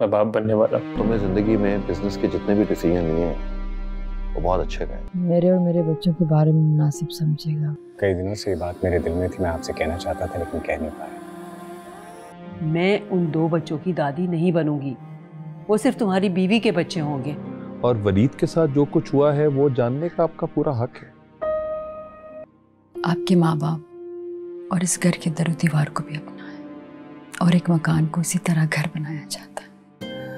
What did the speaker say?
मैं बाप बनने वाला। तुमने ज़िंदगी में बिज़नेस के जितने भी डिसीज़न लिए हैं वो बहुत अच्छे गए मेरे और मेरे बच्चों के बारे में मुनासिब समझेगा। कई दिनों से ये बात मेरे दिल में थी मैं आपसे कहना चाहता था लेकिन कह नहीं पाया। मैं उन दो बच्चों की दादी नहीं बनूँगी। वो सिर्फ़ तुम्हारी बीवी के बच्चे होंगे। और वलीद के साथ जो कुछ हुआ है वो जानने का आपका पूरा हक है। आपके माँ बाप और इस घर के दर दीवार को भी अपना है और एक मकान को इसी तरह घर बनाया जाता है